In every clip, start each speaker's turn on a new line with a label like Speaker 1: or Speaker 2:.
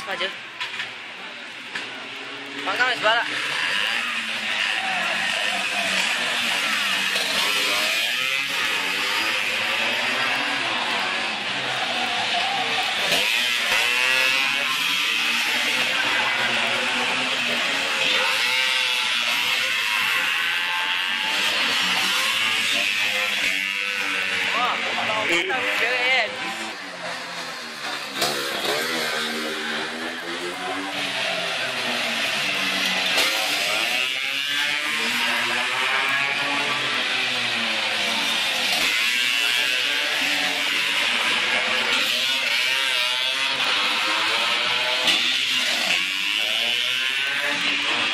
Speaker 1: Kau sengaja Bangkang ni sebalak Yeah.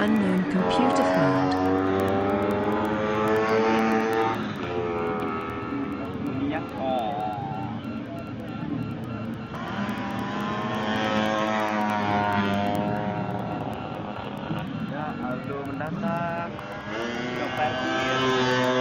Speaker 1: Unknown computer found. lớp uh, Đông Phan Phú